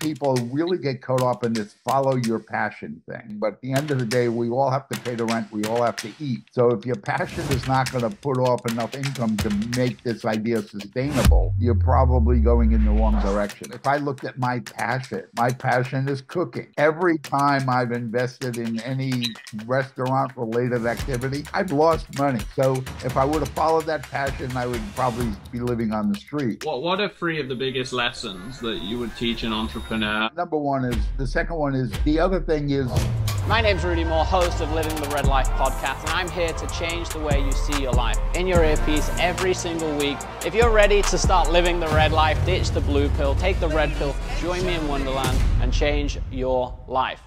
people really get caught up in this follow your passion thing. But at the end of the day, we all have to pay the rent. We all have to eat. So if your passion is not going to put off enough income to make this idea sustainable, you're probably going in the wrong direction. If I looked at my passion, my passion is cooking. Every time I've invested in any restaurant related activity, I've lost money. So if I would have followed that passion, I would probably be living on the street. What, what are three of the biggest lessons that you would teach an entrepreneur? Number one is the second one is the other thing is My name's Rudy Mawer, host of Living the Red Life podcast, and I'm here to change the way you see your life in your earpiece every single week. If you're ready to start living the red life, ditch the blue pill, take the red pill, join me in Wonderland, and change your life.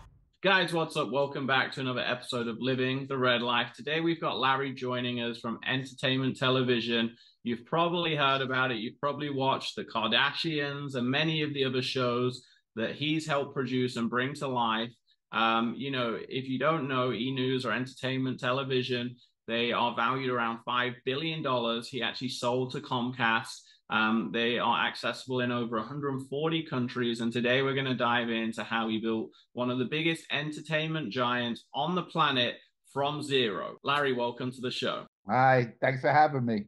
Guys, what's up? Welcome back to another episode of Living the Red Life. Today we've got Larry joining us from Entertainment Television. You've probably heard about it. You've probably watched The Kardashians and many of the other shows that he's helped produce and bring to life. Um, you know, if you don't know E News or Entertainment Television, they are valued around $5 billion. He actually sold to Comcast. Um, they are accessible in over 140 countries. And today we're going to dive into how he built one of the biggest entertainment giants on the planet from zero. Larry, welcome to the show. Hi, thanks for having me.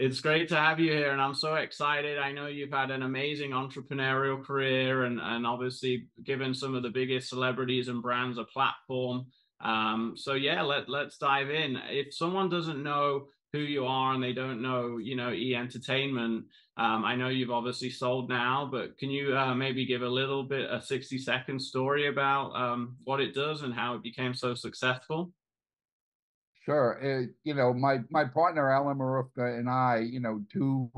It's great to have you here, and I'm so excited. I know you've had an amazing entrepreneurial career, and and obviously given some of the biggest celebrities and brands a platform. Um, so yeah, let let's dive in. If someone doesn't know who you are and they don't know, you know, E Entertainment, um, I know you've obviously sold now, but can you uh, maybe give a little bit a 60 second story about um, what it does and how it became so successful? Sure. Uh, you know, my my partner Alan Mruvka and I, you know, two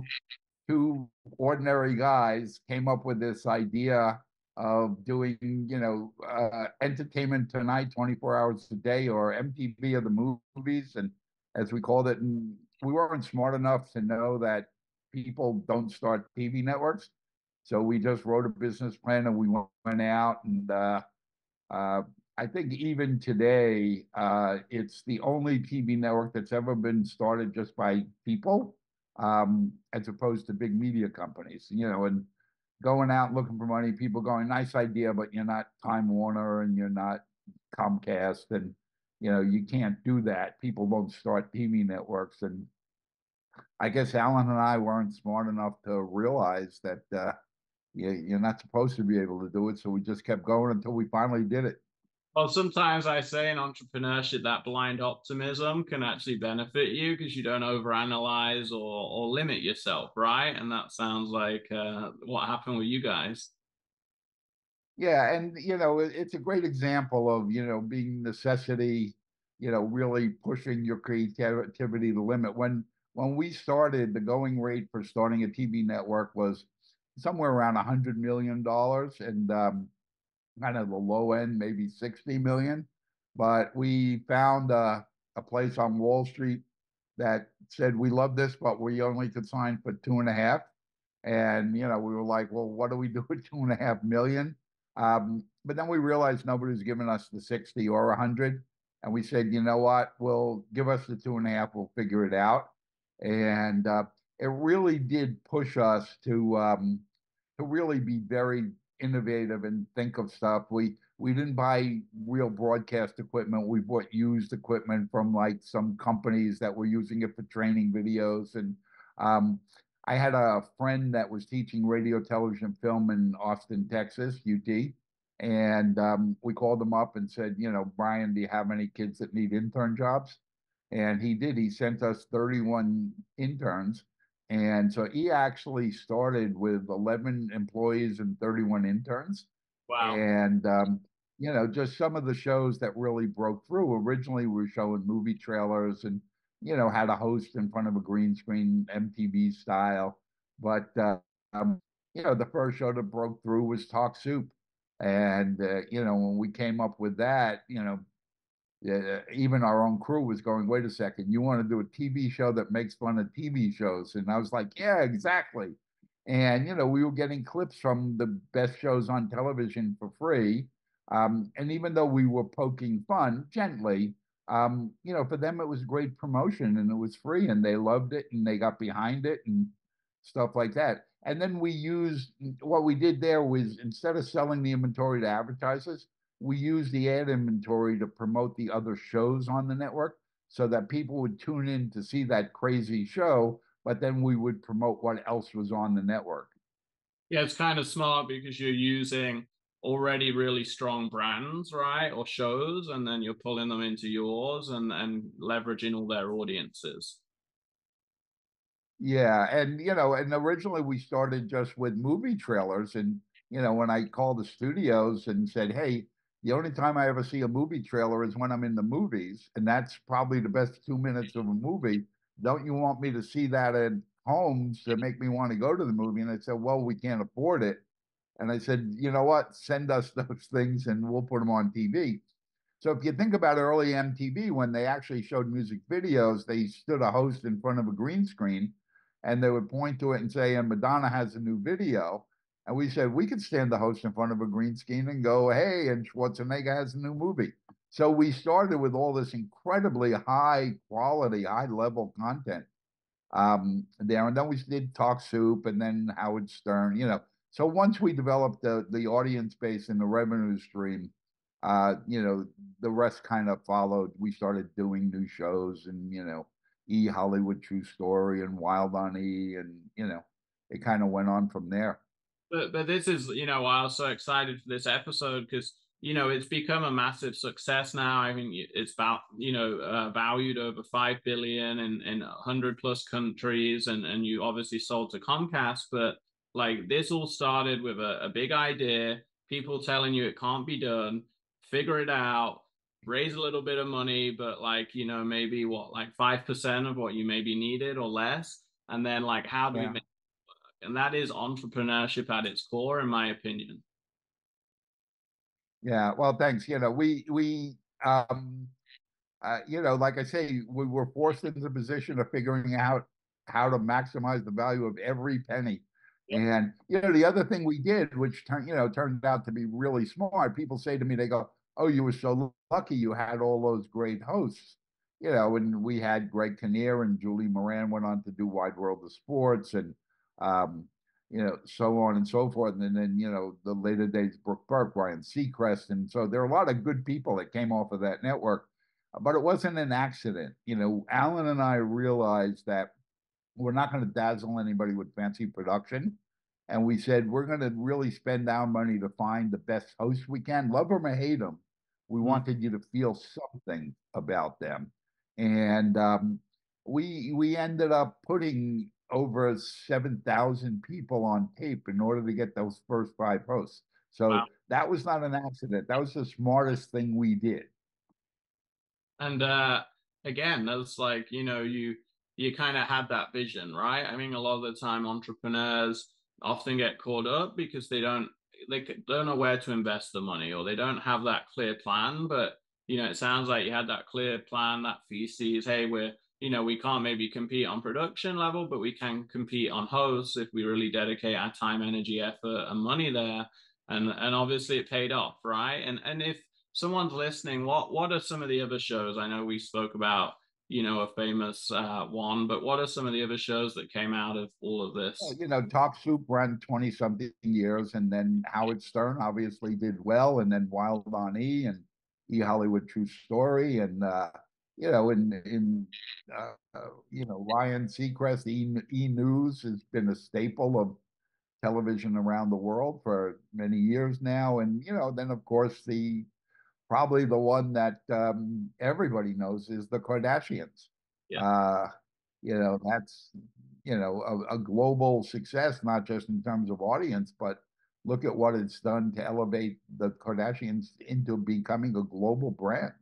two ordinary guys came up with this idea of doing, you know, uh, entertainment tonight, 24 hours a day, or MTV of the movies, and as we called it. And we weren't smart enough to know that people don't start TV networks, so we just wrote a business plan and we went out and. Uh, uh, I think even today, uh, it's the only TV network that's ever been started just by people, um, as opposed to big media companies. You know, and going out looking for money, people going, "Nice idea, but you're not Time Warner and you're not Comcast, and you know you can't do that. People don't start TV networks." And I guess Alan and I weren't smart enough to realize that uh, you, you're not supposed to be able to do it. So we just kept going until we finally did it. Well, sometimes I say in entrepreneurship that blind optimism can actually benefit you because you don't overanalyze or or limit yourself, right? And that sounds like uh, what happened with you guys. Yeah, and you know, it, it's a great example of you know being necessity, you know, really pushing your creativity to the limit. When when we started, the going rate for starting a TV network was somewhere around a hundred million dollars, and um, kind of the low end, maybe 60 million. But we found a, a place on Wall Street that said, we love this, but we only could sign for two and a half. And, you know, we were like, well, what do we do with two and a half million? Um, but then we realized nobody's giving us the 60 or 100. And we said, you know what? We'll give us the two and a half. We'll figure it out. And uh, it really did push us to um, to really be very innovative and think of stuff. We we didn't buy real broadcast equipment. We bought used equipment from like some companies that were using it for training videos. And um, I had a friend that was teaching radio, television, film in Austin, Texas, UT. And um, we called him up and said, you know, Brian, do you have any kids that need intern jobs? And he did. He sent us 31 interns and so he actually started with 11 employees and 31 interns. Wow. And, um, you know, just some of the shows that really broke through. Originally, we were showing movie trailers and, you know, had a host in front of a green screen, MTV style. But, uh, um, you know, the first show that broke through was Talk Soup. And, uh, you know, when we came up with that, you know, even our own crew was going, wait a second, you want to do a TV show that makes fun of TV shows? And I was like, yeah, exactly. And, you know, we were getting clips from the best shows on television for free. Um, and even though we were poking fun gently, um, you know, for them, it was great promotion and it was free and they loved it and they got behind it and stuff like that. and then we used what we did there was instead of selling the inventory to advertisers, we use the ad inventory to promote the other shows on the network so that people would tune in to see that crazy show, but then we would promote what else was on the network. Yeah, it's kind of smart because you're using already really strong brands, right? Or shows, and then you're pulling them into yours and, and leveraging all their audiences. Yeah, and you know, and originally we started just with movie trailers, and you know, when I called the studios and said, "Hey, the only time I ever see a movie trailer is when I'm in the movies, and that's probably the best two minutes of a movie. Don't you want me to see that at home to make me want to go to the movie? And I said, Well, we can't afford it. And I said, You know what? Send us those things and we'll put them on TV. So if you think about early MTV, when they actually showed music videos, they stood a host in front of a green screen and they would point to it and say, and Madonna has a new video. And we said we could stand the host in front of a green screen and go, hey, and Schwarzenegger has a new movie. So we started with all this incredibly high quality, high level content um, there. And then we did Talk Soup and then Howard Stern, you know. So once we developed the, the audience base and the revenue stream, uh, you know, the rest kind of followed. We started doing new shows and, you know, E Hollywood True Story and Wild on E, and, you know, it kind of went on from there but but this is you know why I was so excited for this episode because you know it's become a massive success now. I mean it's about you know uh, valued over five billion in in hundred plus countries, and and you obviously sold to Comcast, but like this all started with a, a big idea, people telling you it can't be done, figure it out, raise a little bit of money, but like you know maybe what like five percent of what you maybe needed or less, and then like how do yeah. we make and that is entrepreneurship at its core, in my opinion. Yeah, well, thanks. You know, we we um, uh, you know, like I say, we were forced into the position of figuring out how to maximize the value of every penny. Yep. And you know, the other thing we did, which turned you know turned out to be really smart. People say to me, they go, "Oh, you were so lucky you had all those great hosts." You know, and we had Greg Kinnear and Julie Moran went on to do Wide World of Sports, and um, you know, so on and so forth. And then, you know, the later days, Brooke Burke, Ryan Seacrest. And so there are a lot of good people that came off of that network, but it wasn't an accident. You know, Alan and I realized that we're not going to dazzle anybody with fancy production. And we said, we're going to really spend our money to find the best hosts we can, love them or hate them. We mm-hmm. wanted you to feel something about them. And um, we we ended up putting over 7,000 people on tape in order to get those first five posts. So wow. that was not an accident. That was the smartest thing we did. And uh, again, that's like, you know, you you kind of had that vision, right? I mean, a lot of the time entrepreneurs often get caught up because they don't they don't know where to invest the money or they don't have that clear plan, but you know, it sounds like you had that clear plan, that thesis. Hey, we're you know, we can't maybe compete on production level, but we can compete on hosts if we really dedicate our time, energy, effort, and money there. And and obviously it paid off, right? And and if someone's listening, what what are some of the other shows? I know we spoke about you know a famous uh, one, but what are some of the other shows that came out of all of this? You know, Talk Soup ran twenty something years, and then Howard Stern obviously did well, and then Wild on E and E Hollywood True Story, and uh, you know, in in uh, you know, Ryan Seacrest, E, e News has been a staple of television around the world for many years now, and you know, then of course the probably the one that um, everybody knows is the Kardashians. Yeah. Uh, you know, that's you know a, a global success, not just in terms of audience, but look at what it's done to elevate the Kardashians into becoming a global brand.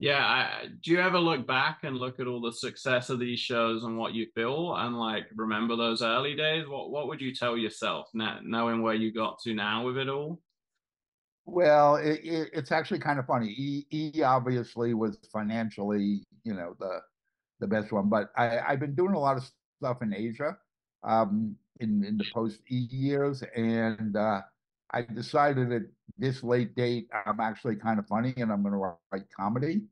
Yeah, I, do you ever look back and look at all the success of these shows and what you feel and like remember those early days? What what would you tell yourself now, knowing where you got to now with it all? Well, it, it, it's actually kind of funny. E, e obviously was financially, you know, the the best one, but I, I've been doing a lot of stuff in Asia um, in in the post E years, and uh, I decided at this late date, I'm actually kind of funny and I'm going to write comedy.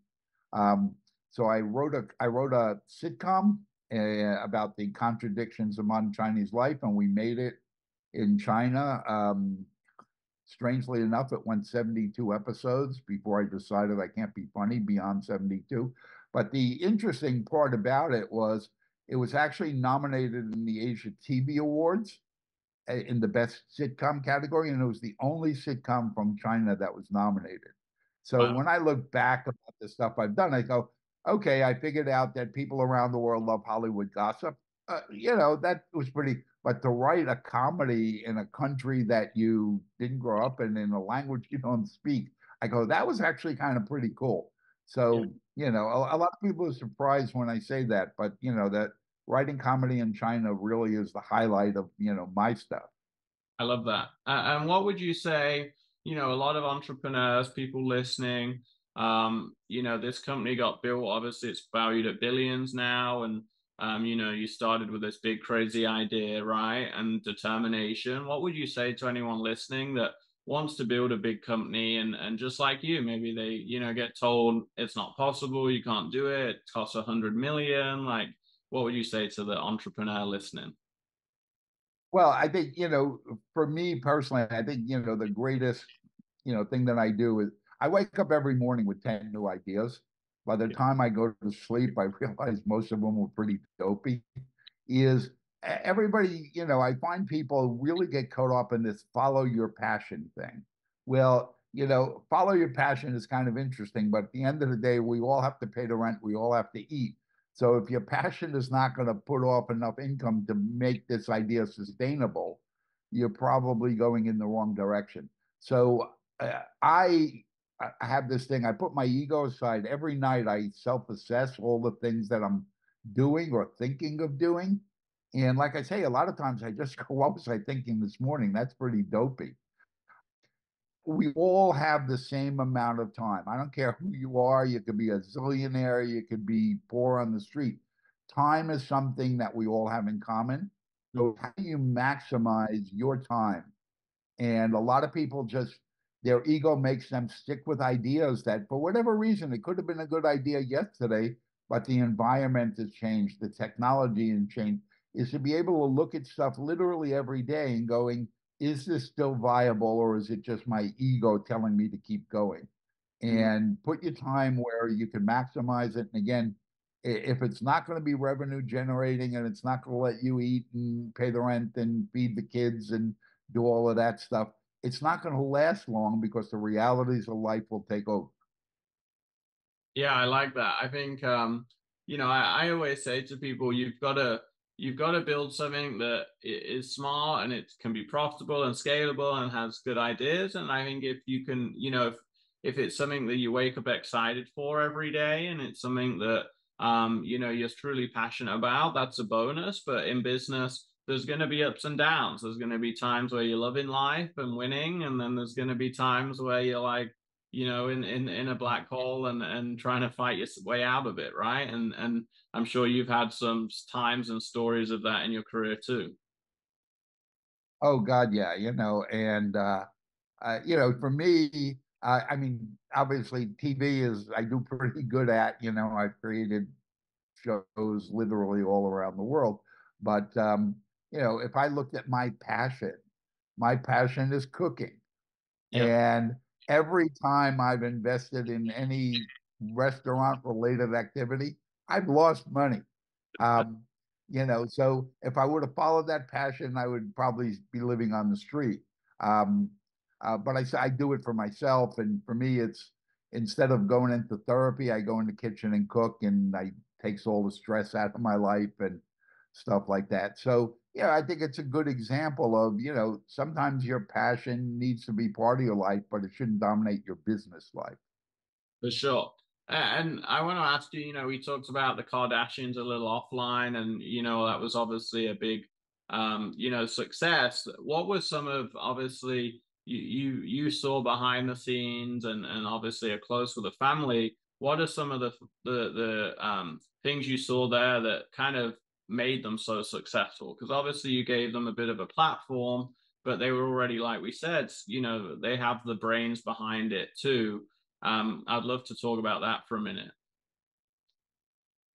Um, so I wrote a I wrote a sitcom uh, about the contradictions among Chinese life, and we made it in China. Um, strangely enough, it went 72 episodes before I decided I can't be funny beyond 72. But the interesting part about it was it was actually nominated in the Asia TV Awards in the best sitcom category, and it was the only sitcom from China that was nominated. So wow. when I look back about the stuff I've done, I go, okay, I figured out that people around the world love Hollywood gossip. Uh, you know, that was pretty. But to write a comedy in a country that you didn't grow up in, in a language you don't speak, I go, that was actually kind of pretty cool. So, yeah. you know, a, a, lot of people are surprised when I say that, but you know, that writing comedy in China really is the highlight of, you know, my stuff. I love that. Uh, and what would you say, you know, a lot of entrepreneurs, people listening, um, you know, this company got built, obviously it's valued at billions now. And, um, you know, you started with this big, crazy idea, right? And determination. What would you say to anyone listening that wants to build a big company and and just like you maybe they you know get told it's not possible you can't do it it costs a hundred million like what would you say to the entrepreneur listening well i think you know for me personally i think you know the greatest you know thing that i do is i wake up every morning with 10 new ideas by the time i go to sleep i realize most of them were pretty dopey is everybody, you know, I find people really get caught up in this follow your passion thing. Well, you know, follow your passion is kind of interesting, but at the end of the day, we all have to pay the rent, we all have to eat. So if your passion is not going to put off enough income to make this idea sustainable, you're probably going in the wrong direction. So uh, I I have this thing. I put my ego aside every night. I self-assess all the things that I'm doing or thinking of doing, and like I say, a lot of times I just go, what was I thinking this morning? That's pretty dopey. We all have the same amount of time. I don't care who you are. You could be a zillionaire, you could be poor on the street. Time is something that we all have in common. So, mm. how do you maximize your time? And a lot of people just, their ego makes them stick with ideas that, for whatever reason, it could have been a good idea yesterday, but the environment has changed, the technology has changed is to be able to look at stuff literally every day and going, is this still viable or is it just my ego telling me to keep going? Mm-hmm. And put your time where you can maximize it. And again, if it's not going to be revenue generating and it's not going to let you eat and pay the rent and feed the kids and do all of that stuff, it's not going to last long because the realities of life will take over. Yeah, I like that. I think, um, you know, I, I always say to people, you've got to you've got to build something that is smart and it can be profitable and scalable and has good ideas. And I think if you can, you know, if if it's something that you wake up excited for every day and it's something that um, you know, you're truly passionate about, that's a bonus. But in business, there's going to be ups and downs. There's going to be times where you're loving life and winning, and then there's going to be times where you're like, you know, in in in a black hole and and trying to fight your way out of it, right? And and I'm sure you've had some times and stories of that in your career too. Oh God, yeah, you know, and uh, uh you know, for me, uh, I mean, obviously, TV is I do pretty good at. You know, I've created shows literally all around the world, but um, you know, if I looked at my passion, my passion is cooking, and every time I've invested in any restaurant related activity, I've lost money. Um, you know, so if I would have followed that passion, I would probably be living on the street. Um, uh, but I, I do it for myself. And for me, it's instead of going into therapy, I go in the kitchen and cook and I takes all the stress out of my life and stuff like that. So yeah, I think it's a good example of, you know, sometimes your passion needs to be part of your life, but it shouldn't dominate your business life. For sure. And I want to ask you, you know, we talked about the Kardashians a little offline, and, you know, that was obviously a big, um, you know, success. What were some of, obviously, you, you, you saw behind the scenes and, and obviously are close with the family. What are some of the, the, the um, things you saw there that kind of made them so successful? Because obviously you gave them a bit of a platform, but they were already, like we said, you know, they have the brains behind it too. Um, I'd love to talk about that for a minute.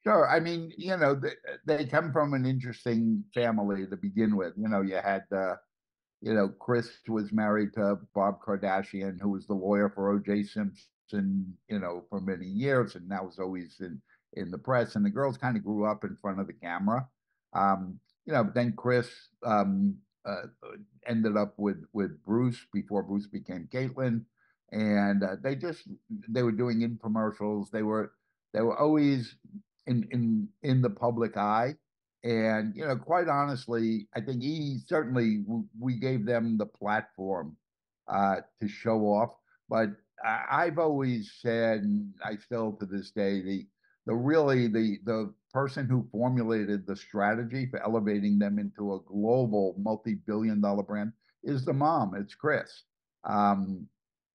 Sure. I mean, you know, they, they come from an interesting family to begin with. You know, you had, uh, you know, Kris was married to Bob Kardashian, who was the lawyer for O.J. Simpson, you know, for many years, and now is always in in the press. And the girls kind of grew up in front of the camera. Um, you know, then Kris um, uh, ended up with with Bruce before Bruce became Caitlyn, and uh, they just they were doing infomercials. They were they were always in in in the public eye. And you know, quite honestly, I think he certainly we gave them the platform uh, to show off. But I've always said, and I still to this day, the the really the the person who formulated the strategy for elevating them into a global multi-billion dollar brand is the mom. It's Kris Um,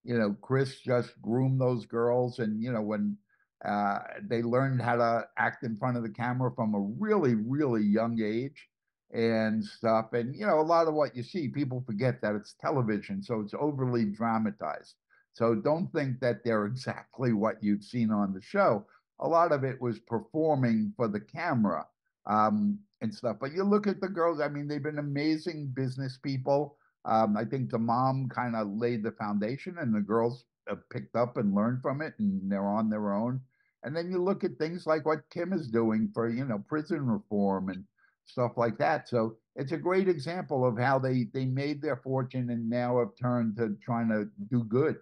you know, Kris just groomed those girls, and you know when uh, they learned how to act in front of the camera from a really, really young age and stuff. And, you know, a lot of what you see, people forget that it's television, so it's overly dramatized. So don't think that they're exactly what you've seen on the show. A lot of it was performing for the camera um, and stuff. But you look at the girls, I mean, they've been amazing business people. Um, I think the mom kind of laid the foundation and the girls have picked up and learned from it and they're on their own. And then you look at things like what Kim is doing for, you know, prison reform and stuff like that. So it's a great example of how they they made their fortune and now have turned to trying to do good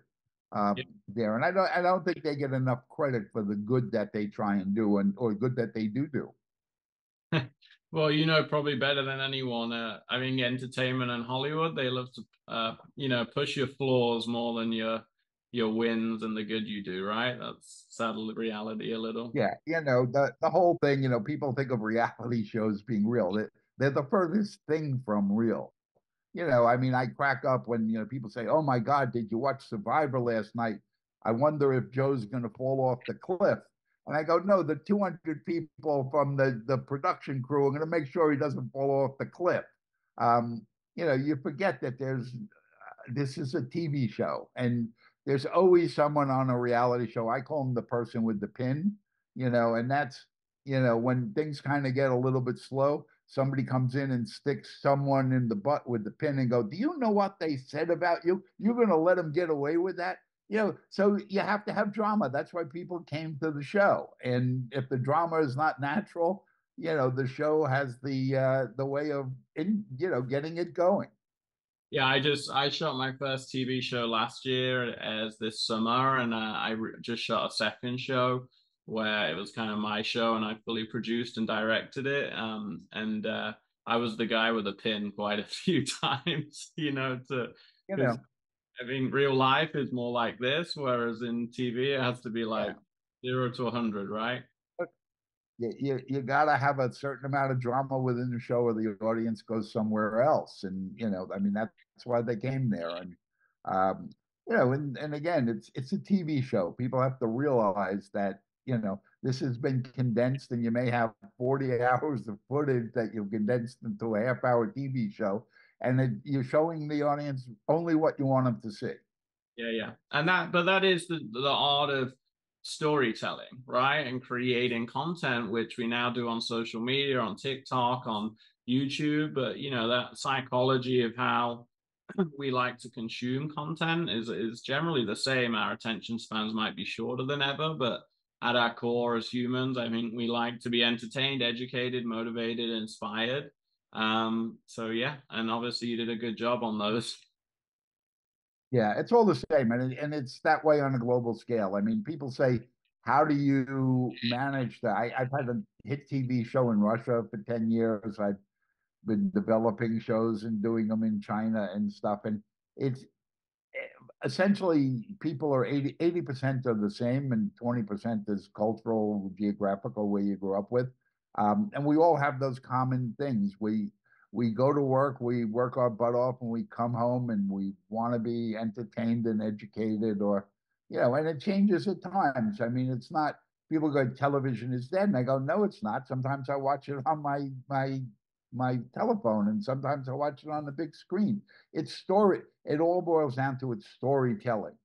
uh, yeah. there. And I don't I don't think they get enough credit for the good that they try and do and or good that they do do. well, you know, probably better than anyone. Uh, I mean, entertainment and Hollywood, they love to, uh, you know, push your flaws more than your your wins and the good you do, right? That's sadly reality a little. Yeah, you know, the the whole thing, you know, people think of reality shows being real. They, they're the furthest thing from real. You know, I mean, I crack up when, you know, people say, "Oh my god, did you watch Survivor last night? I wonder if Joe's going to fall off the cliff." And I go, "No, the 200 people from the the production crew are going to make sure he doesn't fall off the cliff." Um, you know, you forget that there's uh, this is a TV show and there's always someone on a reality show. I call them the person with the pin, you know, and that's, you know, when things kind of get a little bit slow, somebody comes in and sticks someone in the butt with the pin and go, Do you know what they said about you? You're going to let them get away with that? You know, so you have to have drama. That's why people came to the show. And if the drama is not natural, you know, the show has the uh, the way of in, you know, getting it going. Yeah, I just I shot my first TV show last year as this summer, and uh, I re- just shot a second show where it was kind of my show, and I fully produced and directed it. Um, and uh, I was the guy with a pin quite a few times, you know. To you know, I mean, real life is more like this, whereas in TV it has to be like yeah. zero to a hundred, right? you, you, you got to have a certain amount of drama within the show or the audience goes somewhere else. And, you know, I mean, that's why they came there. And, um, you know, and, and again, it's, it's a TV show. People have to realize that, you know, this has been condensed and you may have 40 hours of footage that you've condensed into a half hour TV show. And it, you're showing the audience only what you want them to see. Yeah, yeah. And that, but that is the, the art of, storytelling, right? And creating content, which we now do on social media, on TikTok, on YouTube. But you know, that psychology of how we like to consume content is is generally the same. Our attention spans might be shorter than ever, but at our core as humans, I think we like to be entertained, educated, motivated, inspired. Um, so yeah, and obviously you did a good job on those. Yeah, it's all the same, and and it's that way on a global scale. I mean, people say, "How do you manage that?" I, I've had a hit TV show in Russia for ten years. I've been developing shows and doing them in China and stuff, and it's essentially people are 80 percent are the same, and twenty percent is cultural, geographical, where you grew up with, um, and we all have those common things. We we go to work, we work our butt off, and we come home and we want to be entertained and educated, or you know, and it changes at times. I mean, it's not people go television is dead, and I go, no, it's not. Sometimes I watch it on my my my telephone, and sometimes I watch it on the big screen. It's story. It all boils down to its storytelling.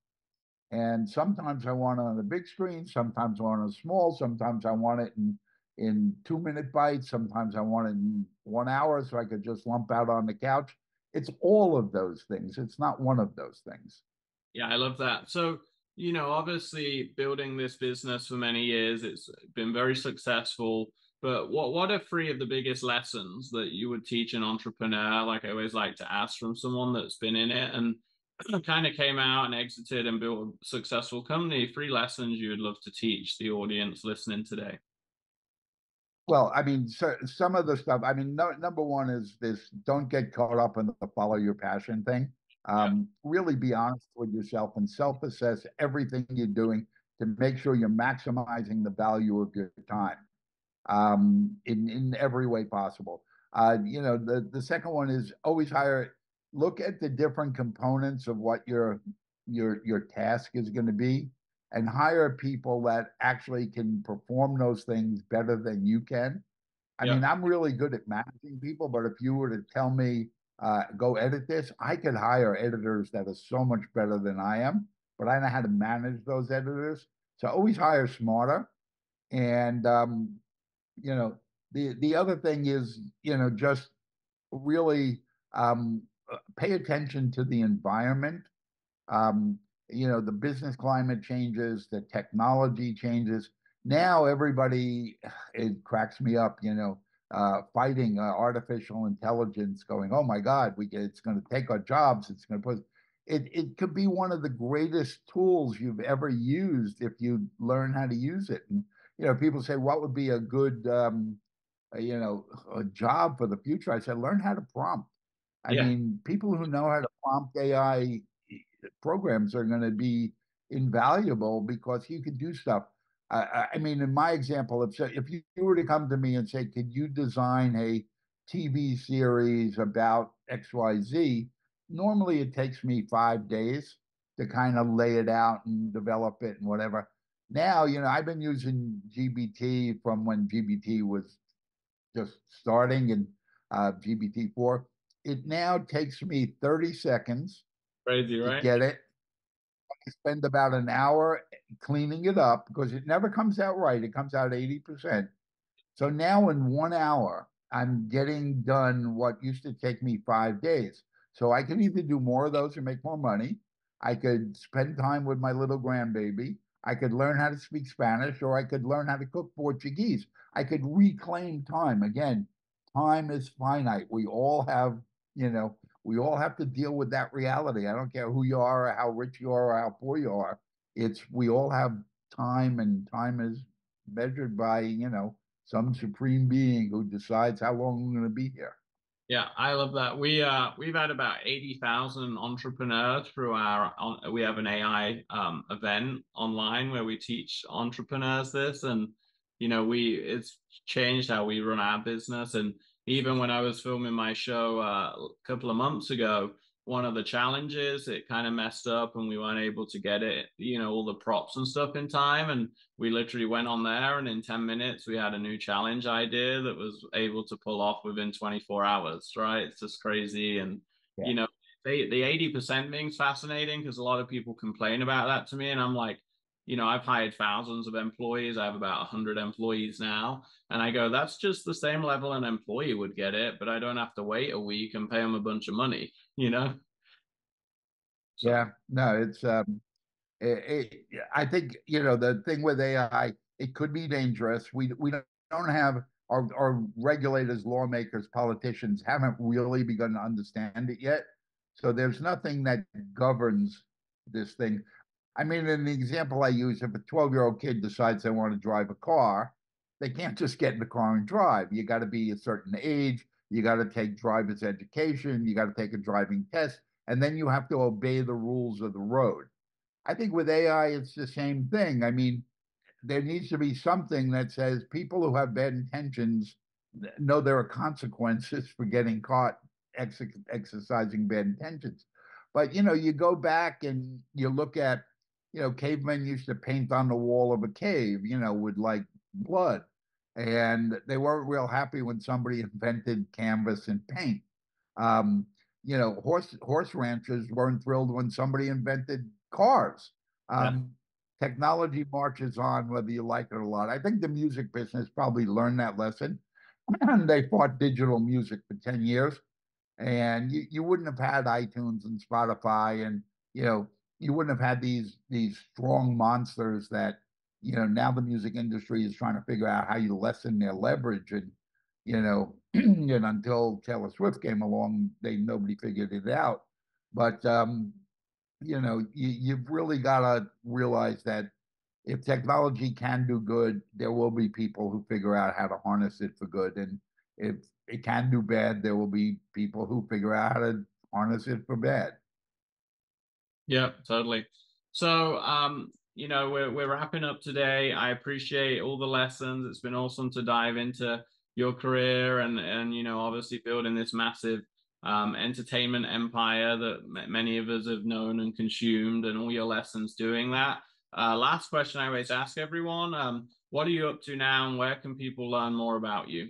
And sometimes I want it on the big screen, sometimes I want it small, sometimes I want it in in two minute bites. Sometimes I want it in one hour so I could just lump out on the couch. It's all of those things. It's not one of those things. Yeah, I love that. So, you know, obviously building this business for many years, it's been very successful. But what what are three of the biggest lessons that you would teach an entrepreneur? Like I always like to ask from someone that's been in it and kind of came out and exited and built a successful company. Three lessons you would love to teach the audience listening today. Well, I mean, so, some of the stuff. I mean, no, number one is this: don't get caught up in the follow your passion thing. Um, yeah. Really be honest with yourself and self-assess everything you're doing to make sure you're maximizing the value of your time um, in in every way possible. Uh, you know, the the second one is always hire. Look at the different components of what your your your task is going to be, and hire people that actually can perform those things better than you can. I mean, I'm really good at managing people, but if you were to tell me uh, go edit this, I could hire editors that are so much better than I am, but I know how to manage those editors. So always hire smarter. And um, you know, the the other thing is, you know, just really um, uh, pay attention to the environment. Um, you know, the business climate changes, the technology changes. Now everybody, it cracks me up. You know, uh, fighting uh, artificial intelligence, going, "Oh my God, we it's going to take our jobs. It's going to put." It it could be one of the greatest tools you've ever used if you learn how to use it. And you know, people say, what would be a good, um, you know, a job for the future? I said, learn how to prompt. I yeah. mean, people who know how to prompt AI programs are going to be invaluable because you can do stuff. I, I mean, in my example, if if you were to come to me and say, "Could you design a TV series about X Y Z?" Normally, it takes me five days to kind of lay it out and develop it and whatever now, you know, I've been using GPT from when GPT was just starting and uh, GPT4. It now takes me 30 seconds Crazy, right? get it. I spend about an hour cleaning it up because it never comes out right. It comes out 80%. So now in one hour, I'm getting done what used to take me five days. So I can either do more of those and make more money. I could spend time with my little grandbaby I could learn how to speak Spanish or I could learn how to cook Portuguese. I could reclaim time. Again, time is finite. We all have, you know, we all have to deal with that reality. I don't care who you are or how rich you are or how poor you are. It's we all have time and time is measured by, you know, some supreme being who decides how long we're going to be here. Yeah, I love that. We uh we've had about eighty thousand entrepreneurs through our. On, we have an AI um, event online where we teach entrepreneurs this, and you know we it's changed how we run our business. And even when I was filming my show uh, a couple of months ago, one of the challenges. It kind of messed up and we weren't able to get it, you know, all the props and stuff in time. And we literally went on there and in 10 minutes we had a new challenge idea that was able to pull off within 24 hours, right? It's just crazy. And, yeah. you know, they, the 80% thing's fascinating because a lot of people complain about that to me. And I'm like, you know, I've hired thousands of employees. I have about 100 employees now. And I go, that's just the same level an employee would get it, but I don't have to wait a week and pay them a bunch of money, you know? So. Yeah, no, it's, um, it, it, I think, you know, the thing with AI, it could be dangerous. We, we don't have our, our regulators, lawmakers, politicians haven't really begun to understand it yet. So there's nothing that governs this thing. I mean, in the example I use, if a 12 year old kid decides they want to drive a car, they can't just get in the car and drive. You got to be a certain age. You got to take driver's education. You got to take a driving test. And then you have to obey the rules of the road. I think with AI, it's the same thing. I mean, there needs to be something that says people who have bad intentions know there are consequences for getting caught ex- exercising bad intentions. But you know, you go back and you look at you know, cavemen used to paint on the wall of a cave, you know, with like blood. And they weren't real happy when somebody invented canvas and paint. Um, you know, horse horse ranchers weren't thrilled when somebody invented cars. Um, technology marches on whether you like it or not. I think the music business probably learned that lesson. And they fought digital music for 10 years and you, you wouldn't have had iTunes and Spotify and you know you wouldn't have had these these strong monsters that you know now the music industry is trying to figure out how you lessen their leverage and you know and until Taylor Swift came along they nobody figured it out but um you know you, you've really got to realize that if technology can do good there will be people who figure out how to harness it for good and if it can do bad, there will be people who figure out how to harness it for bad. Yeah, totally. So, um, you know, we're we're wrapping up today. I appreciate all the lessons. It's been awesome to dive into your career and and you know, obviously building this massive um, entertainment empire that many of us have known and consumed, and all your lessons doing that. Uh, last question I always ask everyone: um, What are you up to now, and where can people learn more about you?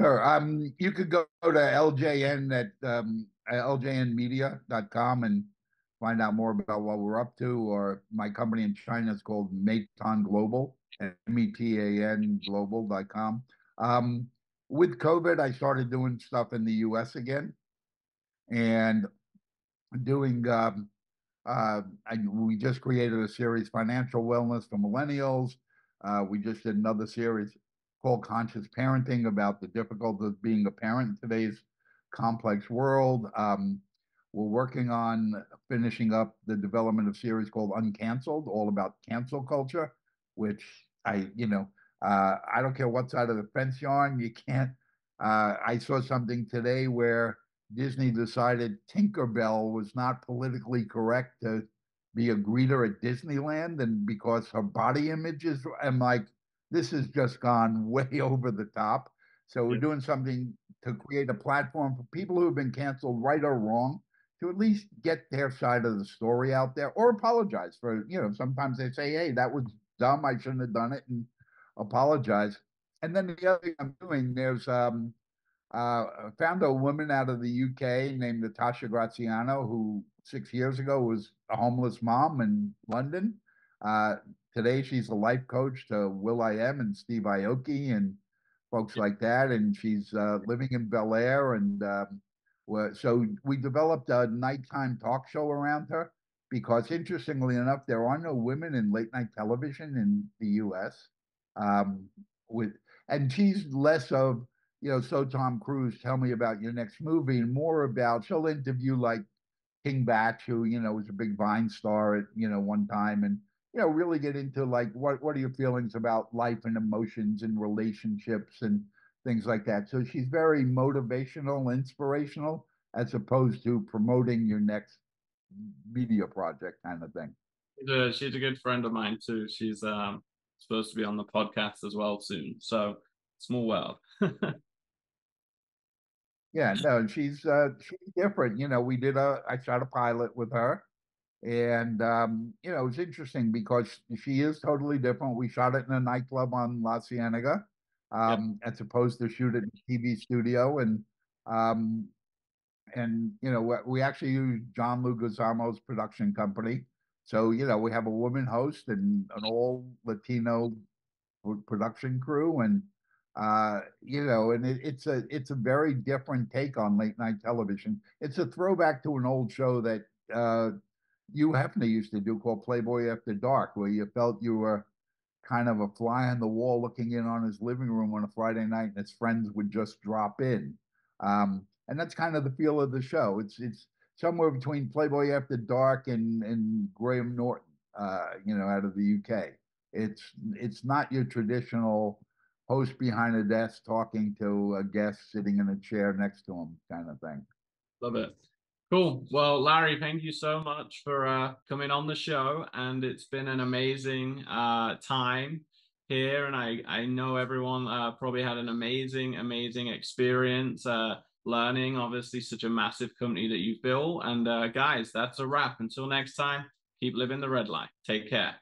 Sure. Um, you could go to LJN at um, ljnmedia.com and find out more about what we're up to. Or my company in China is called Metan Global, M-E-T-A-N global.com. Um, with COVID, I started doing stuff in the U.S. again, and doing. Um, uh, I, we just created a series, Financial Wellness for Millennials. Uh, we just did another series called Conscious Parenting about the difficulties of being a parent in today's complex world. Um, we're working on finishing up the development of series called Uncanceled, all about cancel culture, which I, you know, uh, I don't care what side of the fence you're on, you can't. Uh, I saw something today where Disney decided Tinkerbell was not politically correct to be a greeter at Disneyland, and because her body image is, I'm like, this has just gone way over the top. So we're doing something to create a platform for people who have been canceled, right or wrong, to at least get their side of the story out there or apologize for, you know, sometimes they say, hey, that was dumb. I shouldn't have done it and apologize. And then the other thing I'm doing, there's um uh found a woman out of the UK named Natasha Graziano, who six years ago was a homeless mom in London. Uh, Today, she's a life coach to will.i.am and Steve Aoki and folks like that. And she's uh, living in Bel Air. And um, so we developed a nighttime talk show around her because, interestingly enough, there are no women in late night television in the U.S. Um, with and she's less of you know, so Tom Cruise, tell me about your next movie, and more about she'll interview like King Bach, who you know was a big Vine star at you know one time, and you know, really get into like what what are your feelings about life and emotions and relationships and things like that. So she's very motivational, inspirational, as opposed to promoting your next media project kind of thing. She's a, she's a good friend of mine too. She's um, supposed to be on the podcast as well soon. So small world. yeah, no, she's uh, she's different. You know, we did a I shot a pilot with her and um, you know, it's interesting because she is totally different. We shot it in a nightclub on La Cienega, um, yep. as opposed to shoot it in TV studio. And um, and you know, we actually use John Leguizamo's production company. So you know, we have a woman host and an all Latino production crew, and uh, you know, and it, it's a it's a very different take on late night television. It's a throwback to an old show that uh, Hugh Hefner used to do called Playboy After Dark, where you felt you were kind of a fly on the wall looking in on his living room on a Friday night, and his friends would just drop in. Um, and that's kind of the feel of the show. It's it's somewhere between Playboy After Dark and and Graham Norton, uh, you know, out of the UK. It's it's not your traditional host behind a desk talking to a guest sitting in a chair next to him kind of thing. Love it. Cool. Well, Larry, thank you so much for uh, coming on the show, and it's been an amazing uh, time here. And I I know everyone uh, probably had an amazing, amazing experience uh, learning. Obviously, such a massive company that you've built. And uh, guys, that's a wrap. Until next time, keep living the red life. Take care.